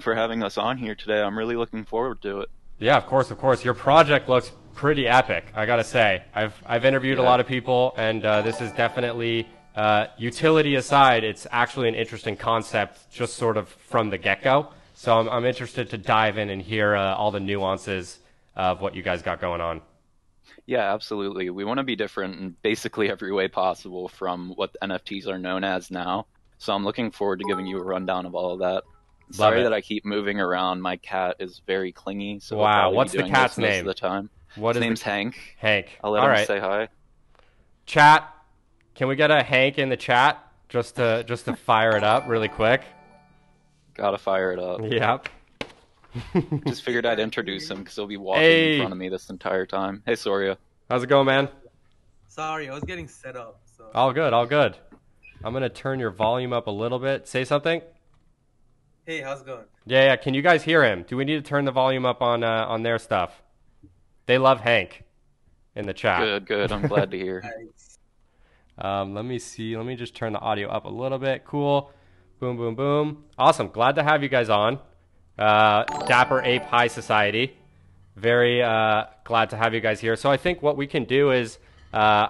for having us on here today. I'm really looking forward to it. Yeah, of course, of course. Your project looks pretty epic. I gotta say, I've I've interviewed yeah. a lot of people, and uh, this is definitely uh, utility aside. It's actually an interesting concept, just sort of from the get go. So I'm I'm interested to dive in and hear uh, all the nuances of what you guys got going on. Yeah, absolutely. We want to be different in basically every way possible from what NFTs are known as now. So I'm looking forward to giving you a rundown of all of that. Sorry that I keep moving around. My cat is very clingy. So wow, what's the cat's name? Most of the time. What His is name's the... Hank. Hank. I'll let All him right. say hi. Chat. Can we get a Hank in the chat just to just to fire it up really quick? Gotta fire it up. Yep. Just figured I'd introduce him because he'll be walking Hey. in front of me this entire time. Hey, Soria. How's it going, man? Sorry, I was getting set up. So. All good, all good. I'm gonna turn your volume up a little bit. Say something. Hey, how's it going? Yeah, yeah. Can you guys hear him? Do we need to turn the volume up on uh, on their stuff? They love Hank in the chat. Good, good. I'm glad to hear. Nice. Um, let me see. Let me just turn the audio up a little bit. Cool. Boom, boom, boom. Awesome. Glad to have you guys on. Uh, Dapper Ape High Society. Very uh, glad to have you guys here. So I think what we can do is uh,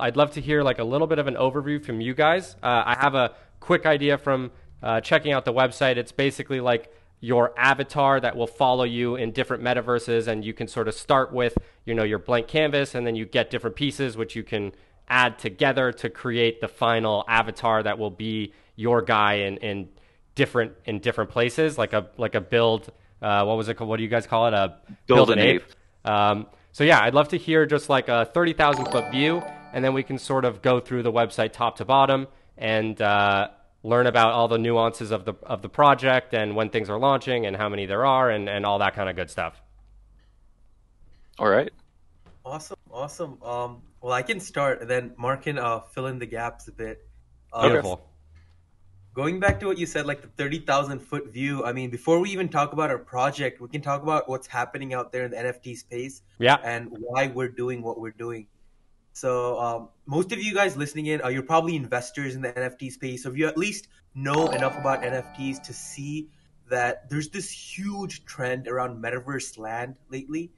I'd love to hear like a little bit of an overview from you guys. Uh, I have a quick idea from uh, checking out the website. It's basically like your avatar that will follow you in different metaverses, and you can sort of start with you know your blank canvas, and then you get different pieces which you can add together to create the final avatar that will be your guy in, in different in different places, like a like a build. Uh, what was it called? What do you guys call it? A Build an ape. Um, so yeah, I'd love to hear just like a thirty thousand foot view, and then we can sort of go through the website top to bottom and uh, learn about all the nuances of the of the project and when things are launching and how many there are and, and all that kind of good stuff. All right. Awesome, awesome. Um, well, I can start, and then Mark can uh, fill in the gaps a bit. Um, Beautiful. Going back to what you said, like the thirty thousand foot view. I mean, before we even talk about our project, we can talk about what's happening out there in the NFT space Yeah. and why we're doing what we're doing. So, um, most of you guys listening in, uh, you're probably investors in the NFT space. So, if you at least know enough about NFTs to see that there's this huge trend around metaverse land lately.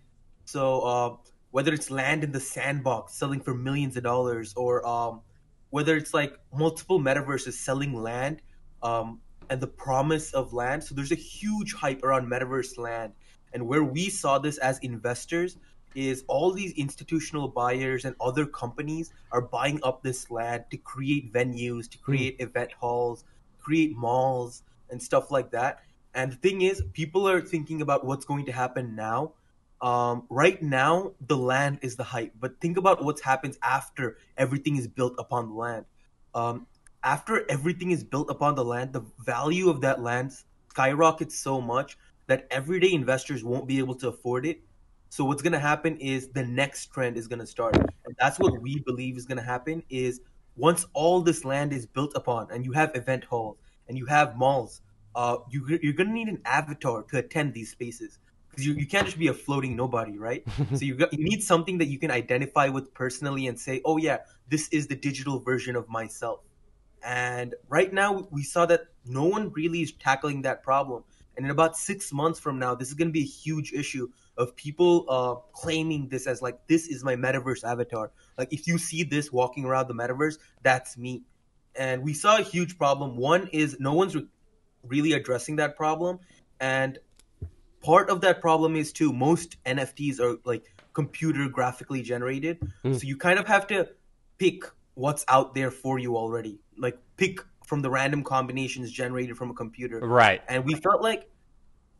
So, uh, whether it's land in the sandbox selling for millions of dollars, or um, whether it's like multiple metaverses selling land um, and the promise of land. So, there's a huge hype around metaverse land. And where we saw this as investors is all these institutional buyers and other companies are buying up this land to create venues, to create event halls, create malls, and stuff like that. And the thing is, people are thinking about what's going to happen now. Um, right now, the land is the hype, but think about what happens after everything is built upon the land. Um, after everything is built upon the land, the value of that land skyrockets so much that everyday investors won't be able to afford it. So what's going to happen is the next trend is going to start. And that's what we believe is going to happen is once all this land is built upon and you have event halls and you have malls, uh, you, you're going to need an avatar to attend these spaces. Because you, you can't just be a floating nobody, right? so you, got, you need something that you can identify with personally and say, oh, yeah, this is the digital version of myself. And right now, we saw that no one really is tackling that problem. And in about six months from now, this is going to be a huge issue of people uh, claiming this as like, this is my metaverse avatar. Like, if you see this walking around the metaverse, that's me. And we saw a huge problem. One is no one's re- really addressing that problem. And part of that problem is too, most NFTs are like computer graphically generated. Mm. So you kind of have to pick what's out there for you already. Like, pick from the random combinations generated from a computer. Right. And we felt like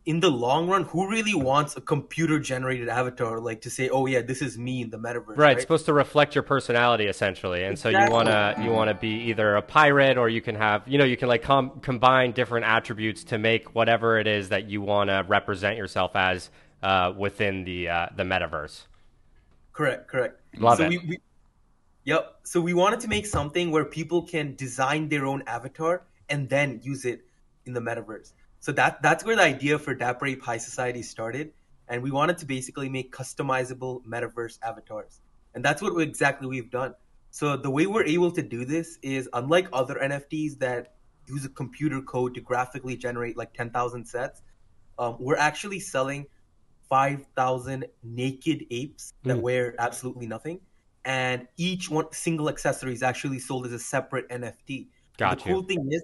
in the long run, who really wants a computer generated avatar like to say, "Oh yeah, this is me in the metaverse"? Right, it's supposed to reflect your personality essentially, and so you wanna you wanna be either a pirate or you can have you know you can like com- combine different attributes to make whatever it is that you wanna represent yourself as uh, within the uh, the metaverse. Correct, correct. Love so it. We, we, yep. So we wanted to make something where people can design their own avatar and then use it in the metaverse. So that that's where the idea for Dapper Ape High Society started, and we wanted to basically make customizable metaverse avatars, and that's what we, exactly we've done. So the way we're able to do this is unlike other NFTs that use a computer code to graphically generate like 10,000 sets. Um, we're actually selling 5,000 naked apes that Mm. wear absolutely nothing. And each one single accessory is actually sold as a separate NFT. Got the you. cool thing is,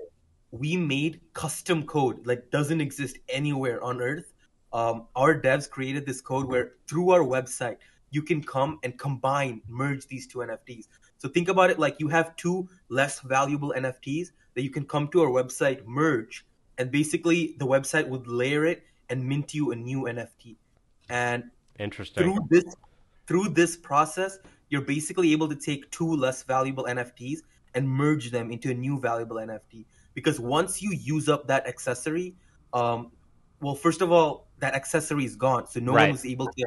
we made custom code like doesn't exist anywhere on Earth. Um, our devs created this code where through our website you can come and combine, merge these two NFTs. So think about it like you have two less valuable NFTs that you can come to our website, merge, and basically the website would layer it and mint you a new NFT. And Interesting. through this through this process, you're basically able to take two less valuable NFTs and merge them into a new valuable NFT. Because once you use up that accessory, um, well, first of all, that accessory is gone, so no Right. one was able to,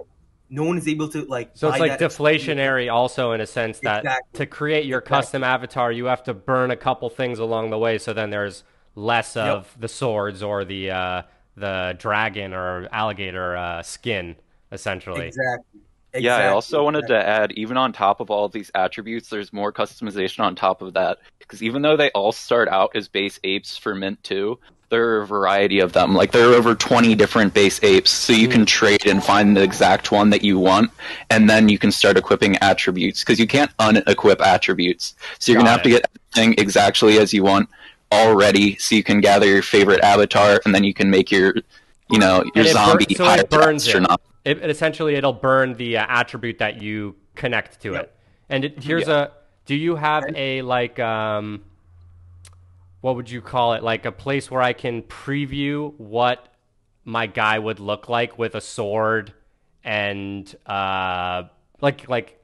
no one is able to like. So it's like that accessory. deflationary also in a sense that Exactly. to create your Exactly. custom avatar you have to burn a couple things along the way so then there's less of the swords or the uh, the dragon or alligator uh, skin essentially. Exactly. Yeah, I also wanted to add, even on top of all these attributes, there's more customization on top of that. Because even though they all start out as base apes for Mint 2, there are a variety of them. Like, there are over 20 different base apes, so you can trade and find the exact one that you want, and then you can start equipping attributes. Because you can't unequip attributes. So you're going to Got have to get everything exactly as you want already, so you can gather your favorite avatar, and then you can make your, you know, your it bur- zombie so it burns stats or it. not. It, it essentially it'll burn the uh, attribute that you connect to Yep. it. And it, here's a do you have a like um what would you call it? Like a place where I can preview what my guy would look like with a sword and uh like like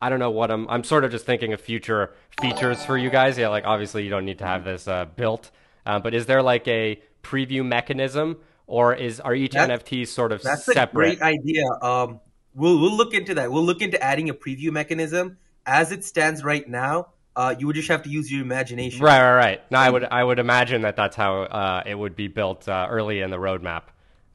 I don't know what I'm I'm sort of just thinking of future features for you guys. Yeah, like obviously you don't need to have this uh, built. Uh, but is there like a preview mechanism or is are each That- NFTs sort of That's a great idea. Um, we'll we'll look into that. We'll look into adding a preview mechanism. As it stands right now, uh, you would just have to use your imagination. Right, right, right. No, I would I would imagine that that's how uh, it would be built uh, early in the roadmap.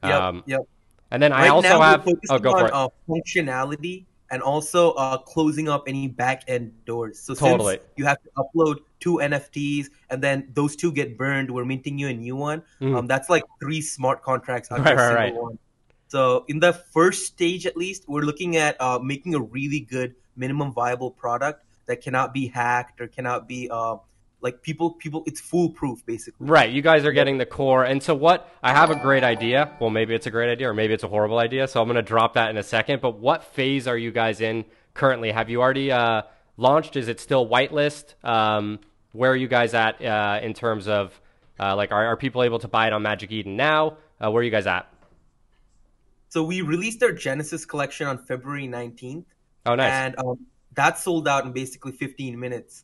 Yep. Um, yep. and then I also now, have oh go for it. uh, functionality and also uh, closing up any back end doors. So Totally. since you have to upload two NFTs and then those two get burned, we're minting you a new one. Mm. Um, that's like three smart contracts under Right, right, single right. one. So in the first stage, at least, we're looking at uh, making a really good minimum viable product that cannot be hacked or cannot be uh, like people people. It's foolproof, basically. Right, you guys are getting the core. And so what I have a great idea. Well, maybe it's a great idea or maybe it's a horrible idea. So I'm going to drop that in a second, but what phase are you guys in currently? Have you already uh, launched? Is it still whitelist? Um, where are you guys at uh, in terms of uh, like are, are people able to buy it on Magic Eden now? Uh, where are you guys at? So we released our Genesis collection on February nineteenth. Oh, nice. and um, that sold out in basically 15 minutes.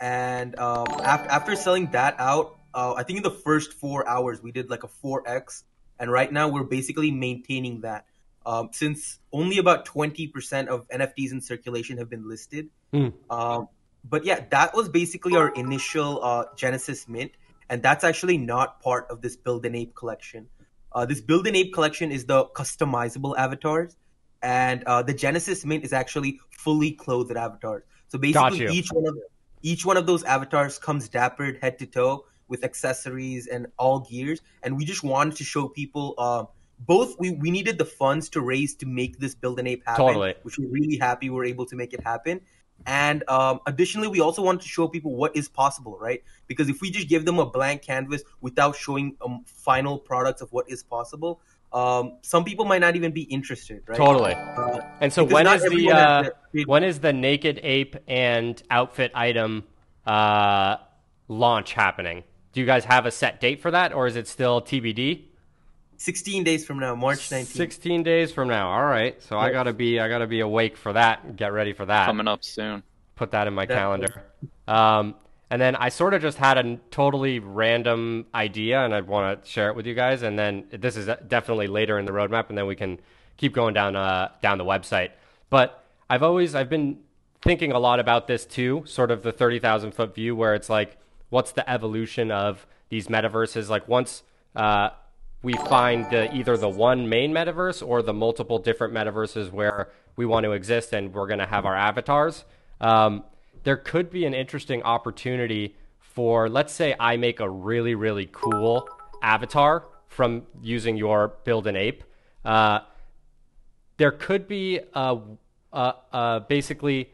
And um, after, after selling that out, uh, I think in the first four hours we did like a 4x, and right now we're basically maintaining that. Um, since only about 20% of NFTs in circulation have been listed. Hmm. Um, but yeah, that was basically our initial uh, Genesis mint, and that's actually not part of this Build an Ape collection. Uh, this Build an Ape collection is the customizable avatars, and uh, the Genesis Mint is actually fully clothed avatars. So basically, each one of each one of those avatars comes dappered head to toe with accessories and all gears. And we just wanted to show people um, both. We, we needed the funds to raise to make this build an ape happen, Totally. which we're really happy we're able to make it happen. And um, additionally, we also wanted to show people what is possible, right? Because if we just give them a blank canvas without showing um, final products of what is possible, um, some people might not even be interested, right? Totally. Uh, And so because when not is the uh, that when is the naked ape and outfit item uh, launch happening? Do you guys have a set date for that, or is it still TBD? 16 days from now, March 19th. Sixteen days from now. All right. So I gotta be I gotta be awake for that. Get ready for that. Coming up soon. Put that in my Definitely. calendar. Um, and then I sort of just had a totally random idea, and I'd want to share it with you guys. And then this is definitely later in the roadmap, and then we can keep going down uh, down the website. But I've always I've been thinking a lot about this too, sort of the thirty thousand foot view, where it's like, what's the evolution of these metaverses? Like once uh, we find the, either the one main metaverse or the multiple different metaverses where we want to exist, and we're going to have our avatars. Um, there could be an interesting opportunity for let's say I make a really really cool avatar from using your build an ape. Uh, there could be a, a, a basically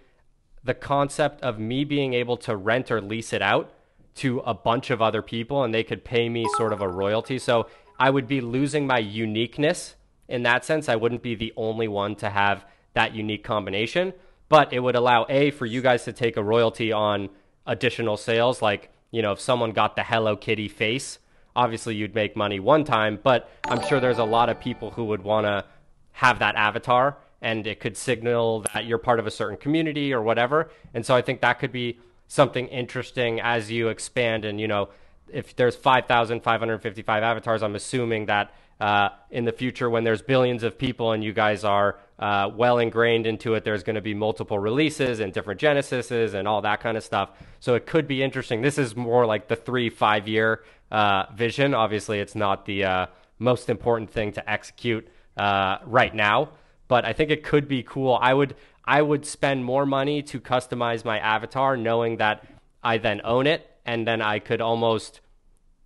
the concept of me being able to rent or lease it out to a bunch of other people and they could pay me sort of a royalty. So I would be losing my uniqueness in that sense. I wouldn't be the only one to have that unique combination, but it would allow A for you guys to take a royalty on additional sales. Like, you know, if someone got the Hello Kitty face, obviously you'd make money one time, but I'm sure there's a lot of people who would want to have that avatar and it could signal that you're part of a certain community or whatever. And so I think that could be something interesting as you expand and you know if there's 5555 avatars i'm assuming that uh, in the future when there's billions of people and you guys are uh, well ingrained into it there's going to be multiple releases and different genesises and all that kind of stuff. So it could be interesting. This is more like the three five year uh, vision. Obviously it's not the uh, most important thing to execute uh, right now but i think it could be cool. I would I would spend more money to customize my avatar, knowing that I then own it, and then I could almost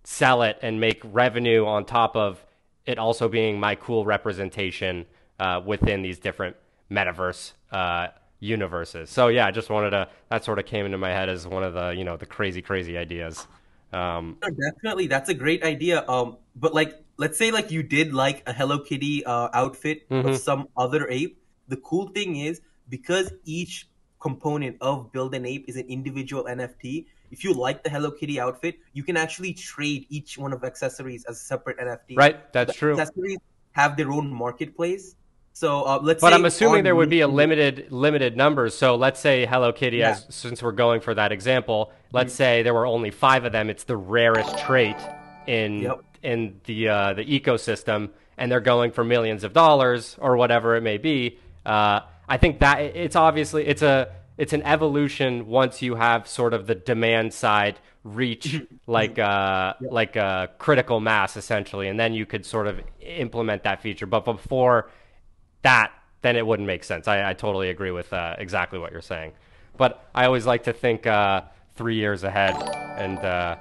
sell it and make revenue on top of it also being my cool representation uh, within these different metaverse uh, universes. So yeah, I just wanted to. That sort of came into my head as one of the you know the crazy crazy ideas. Um, no, definitely, that's a great idea. Um, but like, let's say like you did like a Hello Kitty uh, outfit mm-hmm. of some other ape. The cool thing is because each component of Build an Ape is an individual NFT, if you like the Hello Kitty outfit, you can actually trade each one of accessories as a separate NFT. Right, that's the true. Accessories have their own marketplace. So uh, let's. But I'm assuming there would be a limited limited numbers. So let's say Hello Kitty, yeah. as since we're going for that example, let's mm-hmm. say there were only five of them. It's the rarest trait in yep. in the uh, the ecosystem, and they're going for millions of dollars or whatever it may be. Uh, I think that it's obviously it's a it's an evolution once you have sort of the demand side reach like uh yeah. like a critical mass essentially and then you could sort of implement that feature. But before that then it wouldn't make sense. I, I totally agree with uh, exactly what you're saying. But i always like to think uh, three years ahead and uh,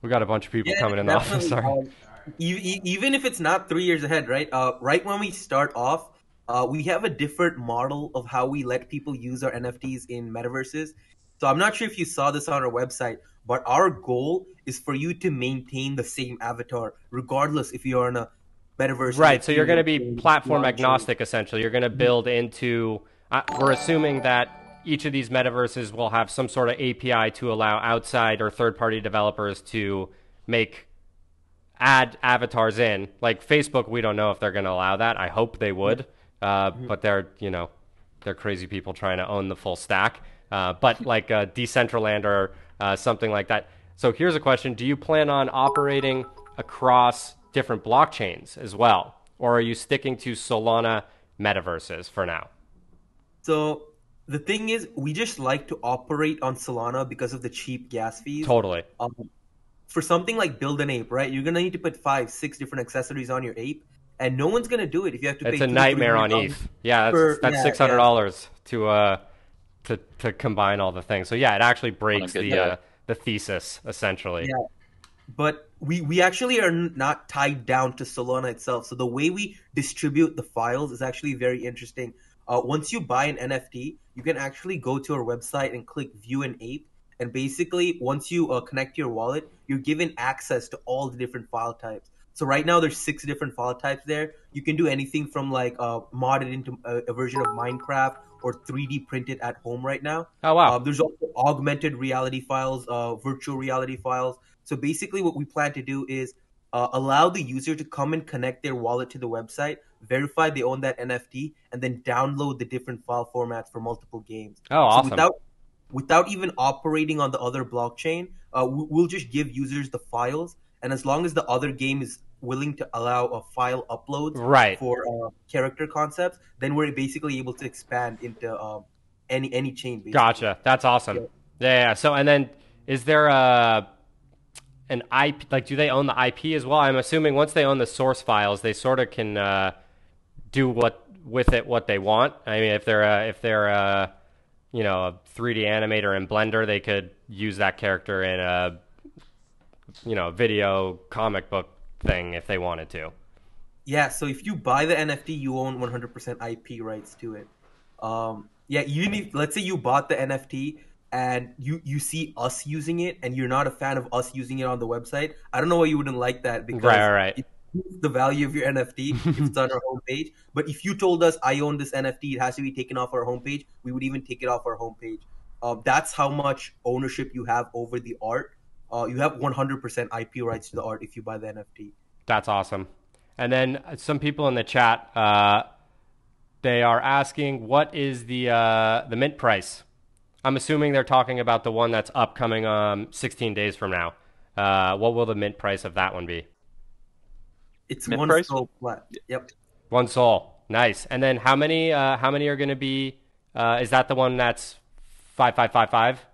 we got a bunch of people yeah, coming in the office sorry. Um, even if it's not three years ahead right? Uh, right when we start off uh, we have a different model of how we let people use our NFTs in metaverses. So I'm not sure if you saw this on our website, but our goal is for you to maintain the same avatar, regardless if you're in a metaverse. Right. So you're going to be platform agnostic, essentially. You're going to build into. Uh, we're assuming that each of these metaverses will have some sort of API to allow outside or third party developers to make add avatars in. Like Facebook, we don't know if they're going to allow that. I hope they would. Uh, mm-hmm. but they're you know they're crazy people trying to own the full stack. Uh, but like uh, Decentraland or uh, something like that. So here's a question: Do you plan on operating across different blockchains as well, or are you sticking to Solana metaverses for now? So the thing is, we just like to operate on Solana because of the cheap gas fees. Totally. Um, for something like build an ape, right? You're gonna need to put five, six different accessories on your ape and no one's gonna do it if you have to. It's a nightmare on ETH. Yeah, that's, for, that's yeah, six hundred dollars yeah. to uh to to combine all the things. So yeah, it actually breaks the uh, the thesis essentially. Yeah, but we we actually are not tied down to Solana itself. So the way we distribute the files is actually very interesting. Uh, once you buy an NFT, you can actually go to our website and click View an Ape, and basically once you uh, connect your wallet, you're given access to all the different file types. So right now there's six different file types there. You can do anything from like uh, mod it into a, a, version of Minecraft or 3D print it at home right now. Oh wow! Uh, there's also augmented reality files, uh, virtual reality files. So basically, what we plan to do is uh, allow the user to come and connect their wallet to the website, verify they own that NFT, and then download the different file formats for multiple games. Oh, awesome! So without without even operating on the other blockchain, uh, we'll just give users the files and as long as the other game is willing to allow a file upload right. for uh, character concepts, then we're basically able to expand into um, any any chain. Basically. Gotcha. That's awesome. Yeah. yeah. yeah. So and then is there a an IP? Like, do they own the IP as well? I'm assuming once they own the source files, they sort of can uh, do what with it what they want. I mean, if they're a, if they're a, you know a 3D animator in Blender, they could use that character in a you know video comic book thing if they wanted to. Yeah, so if you buy the NFT, you own 100% IP rights to it. Um, yeah, you need. Let's say you bought the NFT and you you see us using it, and you're not a fan of us using it on the website. I don't know why you wouldn't like that because right, right. The value of your NFT if it's on our homepage. But if you told us I own this NFT, it has to be taken off our homepage. We would even take it off our homepage. Uh, that's how much ownership you have over the art. Uh, you have 100% IP rights to the art if you buy the NFT. That's awesome. And then some people in the chat, uh, they are asking, what is the uh, the mint price? I'm assuming they're talking about the one that's upcoming um, 16 days from now. Uh, what will the mint price of that one be? It's Mint one price? SOL flat. Yep. One SOL. Nice. And then how many? Uh, how many are going to be? Uh, is that the one that's five five five five?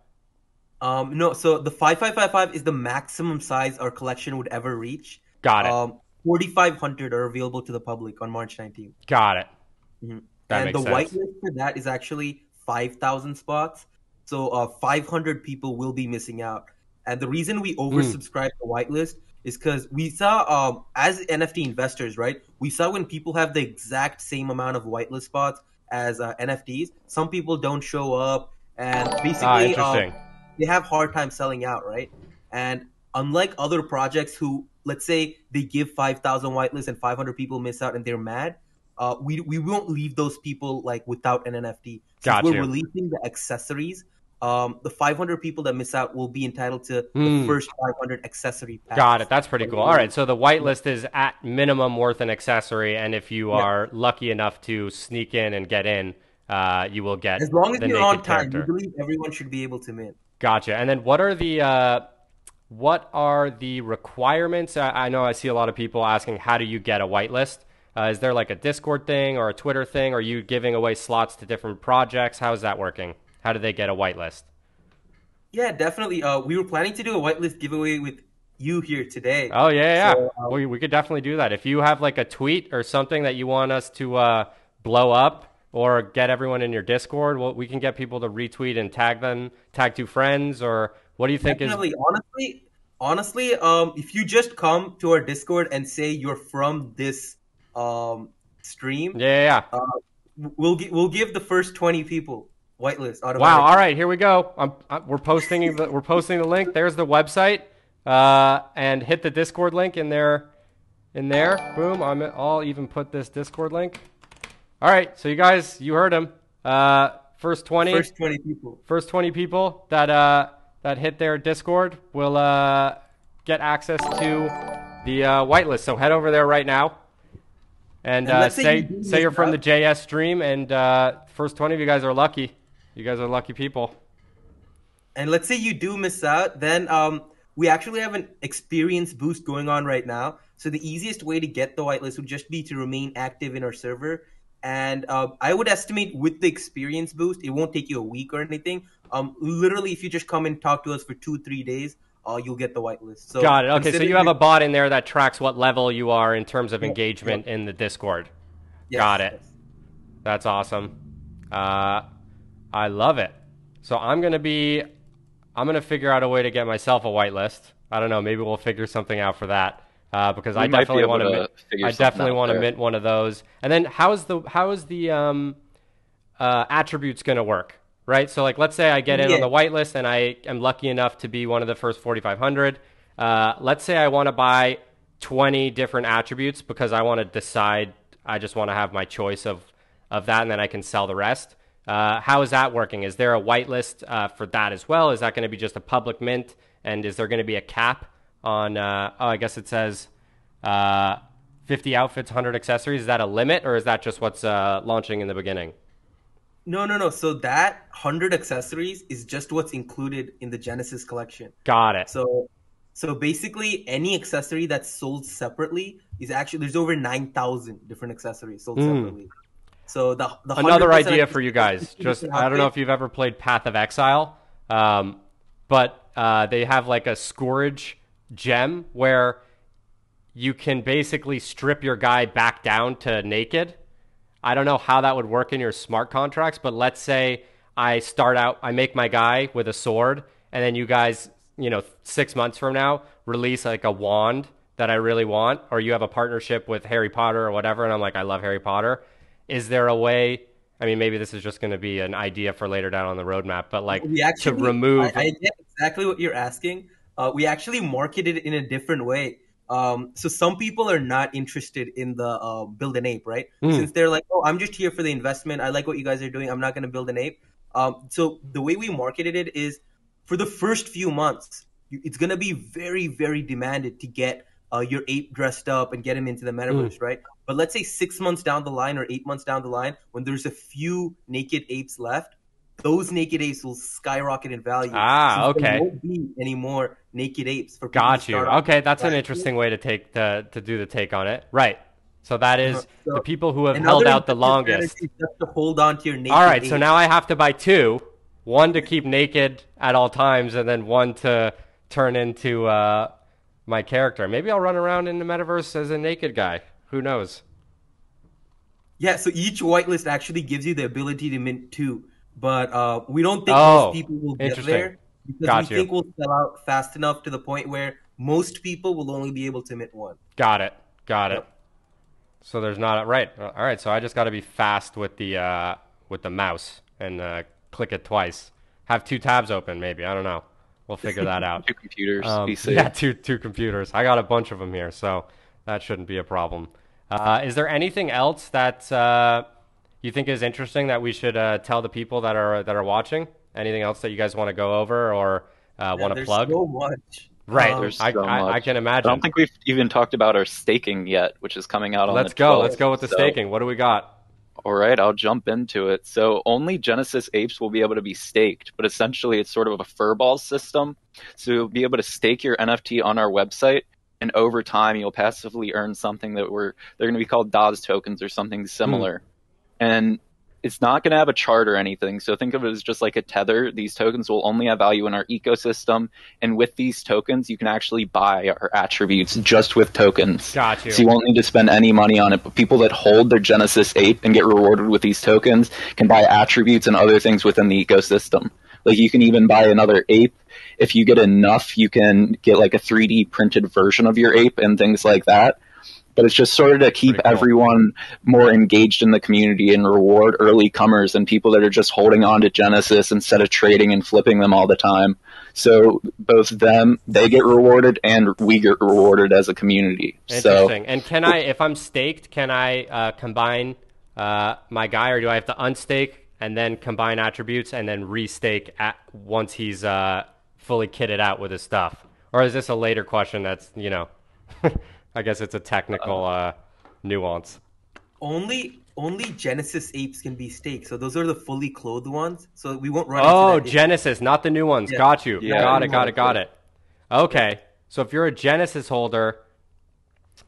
Um, no. So the five five five five is the maximum size our collection would ever reach. Got it. Um, forty five hundred are available to the public on March nineteenth. Got it. Mm-hmm. and the sense. whitelist for that is actually five thousand spots. So uh, five hundred people will be missing out. And the reason we hmm. oversubscribe mm. the whitelist is because we saw um, as NFT investors, right? We saw when people have the exact same amount of whitelist spots as uh, NFTs, some people don't show up, and basically ah, um, they have hard time selling out, right? And unlike other projects who, let's say, they give five thousand whitelists and five hundred people miss out and they're mad, uh, we we won't leave those people like without an NFT. Since we're releasing the accessories um, the 500 people that miss out will be entitled to mm. the hmm. first 500 accessory packs. Got it. That's pretty cool. All right. So the whitelist is at minimum worth an accessory, and if you are yeah. lucky enough to sneak in and get in, uh, you will get as long as you're on time. You believe everyone should be able to mint. Gotcha. And then what are the uh, what are the requirements? I, I, know I see a lot of people asking, how do you get a whitelist? Uh, is there like a Discord thing or a Twitter thing? Are you giving away slots to different projects? How is that working? How do they get a whitelist? Yeah, definitely. Uh, we were planning to do a whitelist giveaway with you here today. Oh yeah, yeah. So, um, we, we could definitely do that. If you have like a tweet or something that you want us to uh, blow up or get everyone in your Discord, well, we can get people to retweet and tag them, tag two friends, or what do you think definitely. is? Honestly, honestly, um, if you just come to our Discord and say you're from this um stream, yeah, yeah, uh, we'll we'll give the first twenty people whitelist. Wow! All right, here we go. I'm, I'm, we're posting the we're posting the link. There's the website, uh, and hit the Discord link in there. In there, boom! I'm, I'll even put this Discord link. All right, so you guys, you heard him. Uh, first twenty. First twenty people. First twenty people that uh, that hit their Discord will uh, get access to the uh, whitelist. So head over there right now. And, and uh, say say, you say you're from the JS stream, and uh, first twenty of you guys are lucky. You guys are lucky people. And let's say you do miss out, then um, we actually have an experience boost going on right now. So the easiest way to get the whitelist would just be to remain active in our server. And uh, I would estimate with the experience boost, it won't take you a week or anything. Um, literally, if you just come and talk to us for two, three days, uh, you'll get the whitelist. So Got it. Okay, so you have a bot in there that tracks what level you are in terms of engagement in the Discord. Yes, Got it. Yes. That's awesome. Uh, I love it. So I'm gonna be, I'm gonna figure out a way to get myself a whitelist. I don't know. Maybe we'll figure something out for that. Uh, because we I definitely want to. I definitely want to mint one of those. And then how is the how is the um, uh, attributes going to work? Right. So like, let's say I get in yeah. on the whitelist and I am lucky enough to be one of the first 4,500. Uh, let's say I want to buy 20 different attributes because I want to decide. I just want to have my choice of of that, and then I can sell the rest. Uh, how is that working? Is there a whitelist uh, for that as well? Is that going to be just a public mint? And is there going to be a cap on? Uh, oh, I guess it says uh, 50 outfits, 100 accessories. Is that a limit, or is that just what's uh, launching in the beginning? No, no, no. So that 100 accessories is just what's included in the Genesis collection. Got it. So so basically, any accessory that's sold separately is actually there's over nine thousand different accessories sold mm. separately. So the, the another idea for you guys. Just I don't know if you've ever played Path of Exile, um, but uh, they have like a scourge gem where you can basically strip your guy back down to naked. I don't know how that would work in your smart contracts, but let's say I start out, I make my guy with a sword, and then you guys, you know, six months from now, release like a wand that I really want, or you have a partnership with Harry Potter or whatever, and I'm like, I love Harry Potter. Is there a way? I mean, maybe this is just going to be an idea for later down on the roadmap, but like we actually, to remove. I, I get exactly what you're asking. Uh, we actually marketed it in a different way. Um, so some people are not interested in the uh, build an ape, right? Mm. Since they're like, oh, I'm just here for the investment. I like what you guys are doing. I'm not going to build an ape. Um, so the way we marketed it is for the first few months, it's going to be very, very demanded to get uh, your ape dressed up and get him into the metaverse, mm. right? But let's say six months down the line or eight months down the line, when there's a few naked apes left, those naked apes will skyrocket in value. Ah, okay. There won't be any more naked apes for Got you. Okay, that's an interesting way to take to to do the take on it. Right. So that is uh-huh. so, the people who have held out the longest. Just to hold on to your naked. All right, ape. so now I have to buy two, one to keep naked at all times, and then one to turn into uh, my character. Maybe I'll run around in the metaverse as a naked guy. Who knows? Yeah, so each whitelist actually gives you the ability to mint two but uh, we don't think oh, most people will get there because Got we you. think we'll sell out fast enough to the point where most people will only be able to mint one. Got it. Got it. So there's not a, right. All right. So I just got to be fast with the uh, with the mouse and uh, click it twice. Have two tabs open, maybe. I don't know. We'll figure that out. two computers. Um, yeah, two two computers. I got a bunch of them here, so that shouldn't be a problem. Uh, is there anything else that uh, you think is interesting that we should uh, tell the people that are that are watching? Anything else that you guys want to go over or uh, want to plug? So much. Right, um, there's I, so I, I, can imagine. I don't think we've even talked about our staking yet, which is coming out on. The Let's go. 12th, Let's go with the so. staking. What do we got? All right, I'll jump into it. So only Genesis apes will be able to be staked, but essentially it's sort of a furball system. So you'll be able to stake your NFT on our website, and over time you'll passively earn something that we're they're going to be called DAHS tokens or something similar. And it's not going to have a chart or anything. So think of it as just like a tether. These tokens will only have value in our ecosystem. And with these tokens, you can actually buy our attributes just with tokens. Got you. So you won't need to spend any money on it. But people that hold their Genesis ape and get rewarded with these tokens can buy attributes and other things within the ecosystem. Like you can even buy another ape. If you get enough, you can get like a 3D printed version of your ape and things like that but it's just sort of to keep cool. everyone more engaged in the community and reward early comers and people that are just holding on to Genesis instead of trading and flipping them all the time. So both them, they get rewarded and we get rewarded as a community. Interesting. So, and can I, if I'm staked, can I uh, combine uh, my guy or do I have to unstake and then combine attributes and then restake at, once he's uh, fully kitted out with his stuff? Or is this a later question that's, you know, I guess it's a technical uh, uh, nuance. Only only Genesis apes can be staked. So those are the fully clothed ones. So we won't run. Oh, Genesis, not the new ones. Yeah. Got you. Yeah. Got it. Got it. Got it. Okay. So if you're a Genesis holder,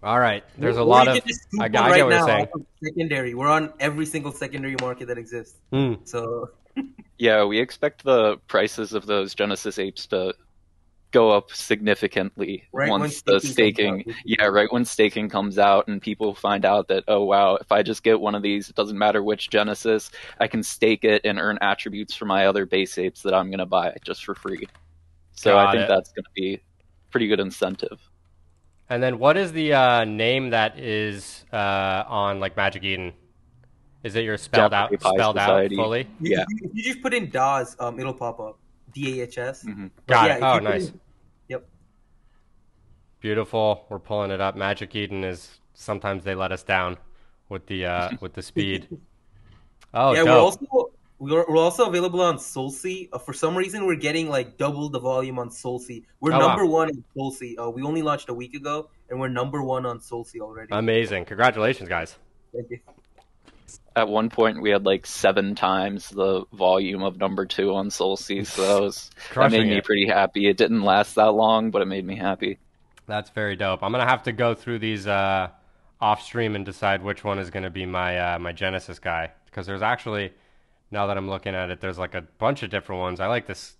all right. There's a lot of. I, I get right what you're saying. Secondary. We're on every single secondary market that exists. Mm. So. yeah, we expect the prices of those Genesis apes to go up significantly right once the staking yeah right when staking comes out and people find out that oh wow if i just get one of these it doesn't matter which genesis i can stake it and earn attributes for my other base apes that i'm going to buy just for free. So Got i think it. that's going to be pretty good incentive. And then what is the uh, name that is uh, on like magic eden? Is it your spelled out spelled Society. out fully? Yeah if you just put in DAHS um, it'll pop up DAHS. Mm-hmm. Got yeah, it. Oh, nice. In... Yep. Beautiful. We're pulling it up. Magic Eden is sometimes they let us down with the uh, with the speed. Oh, yeah. Dope. We're also we're, we're also available on SolSea. Uh, for some reason, we're getting like double the volume on SolSea. We're oh, number wow. one in SolSea. Uh, we only launched a week ago, and we're number one on SolSea already. Amazing! Congratulations, guys. Thank you at one point we had like seven times the volume of number two on SolSea, so that was that made me it. pretty happy. It didn't last that long, but it made me happy. That's very dope. I'm gonna have to go through these uh, off stream and decide which one is gonna be my uh, my Genesis guy because there's actually now that I'm looking at it, there's like a bunch of different ones. I like this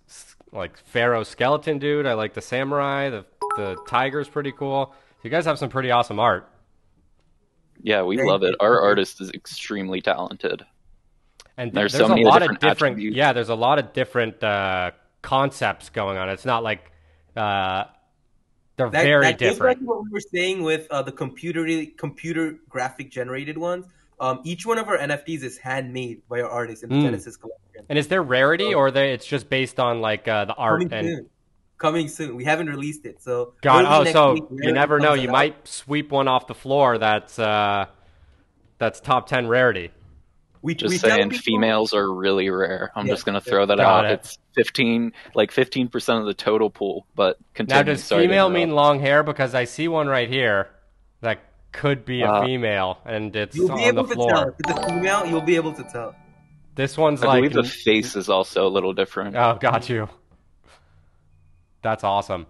like Pharaoh skeleton dude. I like the samurai. The the tiger's pretty cool. You guys have some pretty awesome art. Yeah, we love it. Our artist is extremely talented. And there's, there's so a lot of different, different yeah, there's a lot of different uh, concepts going on. It's not like uh, they're That, very that goes back different. what we were saying with uh, the computer computer graphic generated ones. Um, each one of our NFTs is handmade by our artists in the Mm. Genesis collection. And is there rarity, or they, it's just based on like uh, the art Coming and soon. Coming soon. We haven't released it, so God? Oh, so week, you never know. comes You out, might sweep one off the floor. That's uh, that's top ten rarity. We, Just we saying, females are really rare. I'm Yeah, just gonna yeah. throw that out. it. It's 15, like 15 percent of the total pool. But Now, does Sorry female mean long hair? Because I see one right here that could be a Uh, female, and it's You'll be on the able to tell. floor. If it's a female, you'll be able to tell. This one's I like believe the face is also a little different. Oh, got you. That's awesome.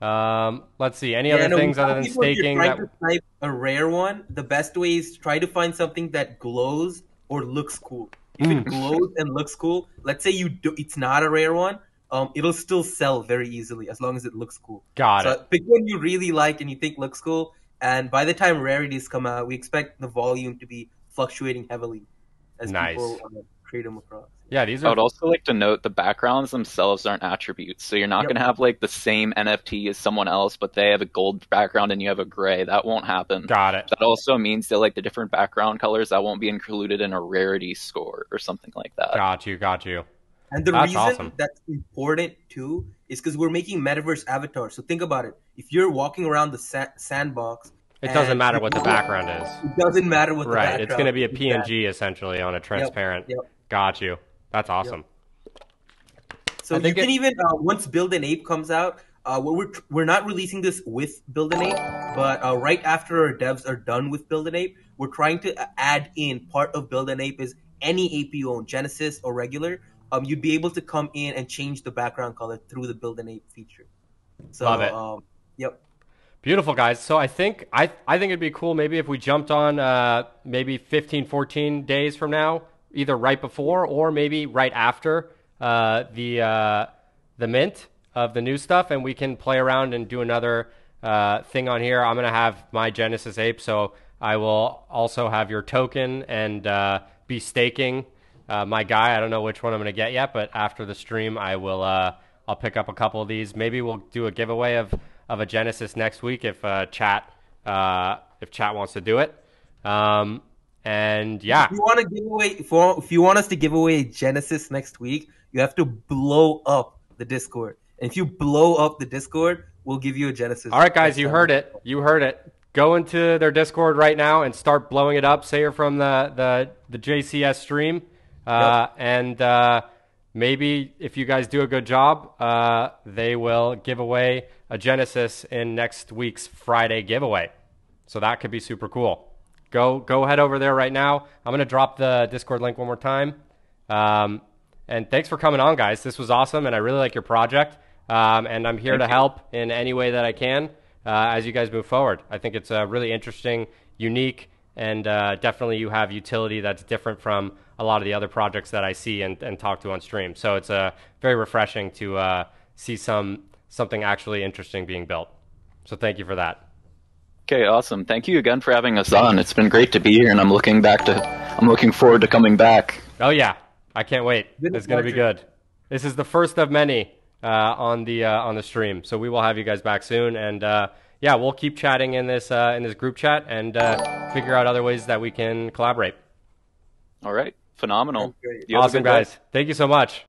Um, let's see. Any Yeah, other no, things other than staking? That type a rare one. The best way is try to find something that glows or looks cool. If Mm. it glows and looks cool, let's say you do, it's not a rare one. Um, it'll still sell very easily as long as it looks cool. got so it. pick one you really like and you think looks cool. And by the time rarities come out, we expect the volume to be fluctuating heavily as Nice. people uh, trade them across. Yeah, these I would also like to note the backgrounds themselves aren't attributes. So you're not Yep. going to have like the same NFT as someone else, but they have a gold background and you have a gray. That won't happen. got it. That also means that like the different background colors that won't be included in a rarity score or something like that. Got you. Got you. And the That's reason awesome. that's important too is because we're making metaverse avatars. So think about it. If you're walking around the sa- sandbox, It doesn't matter what the background is. It doesn't matter what the Right. background. It's going to be a is. PNG essentially on a transparent. yep. Got you. That's awesome. So I you can it- even uh, once Build an Ape comes out, uh, we're we're- we're not releasing this with Build an Ape, but uh, right after our devs are done with Build an Ape, we're trying to add in part of Build an Ape is any ape you own, Genesis or regular. Um, you'd be able to come in and change the background color through the Build an Ape feature. So, Love it. Um, yep. Beautiful guys. So I think I I think it'd be cool maybe if we jumped on uh maybe 15 14 days from now, either right before or maybe right after uh the uh the mint of the new stuff and we can play around and do another uh thing on here. I'm to have my Genesis ape so I will also have your token and uh be staking uh, my guy. I don't know which one I'm to get yet, but after the stream I will uh I'll pick up a couple of these. Maybe we'll do a giveaway of of a Genesis next week if chat if chat wants to do it. Um, and yeah, If you want to give away, if you, want, if you want us to give away a Genesis next week, you have to blow up the Discord. And if you blow up the Discord, we'll give you a Genesis. all right, guys, you time. heard it. You heard it. Go into their Discord right now and start blowing it up. Say you're from the the the JCS stream, uh, and uh, maybe if you guys do a good job, uh, they will give away a Genesis in next week's Friday giveaway. So that could be super cool. Go go head over there right now. I'm gonna drop the Discord link one more time. Um, and thanks for coming on, guys. This was awesome, and I really like your project. Um, and I'm here Thank to you. help in any way that I can uh, as you guys move forward. I think it's uh, really interesting, unique, and uh, definitely you have utility that's different from a lot of the other projects that I see and, and talk to on stream. So it's uh, very refreshing to uh, see some something actually interesting being built. So thank you for that. Okay, awesome. Thank you again for having us on. It's been great to be here, and I'm looking back to. I'm looking forward to coming back. Oh yeah, I can't wait. Been a It's gonna be good. This is the first of many uh, on the uh, on the stream, so we will have you guys back soon. And uh, yeah, we'll keep chatting in this uh, in this group chat and uh, figure out other ways that we can collaborate. All right, phenomenal. You have awesome, good day. guys. Thank you so much.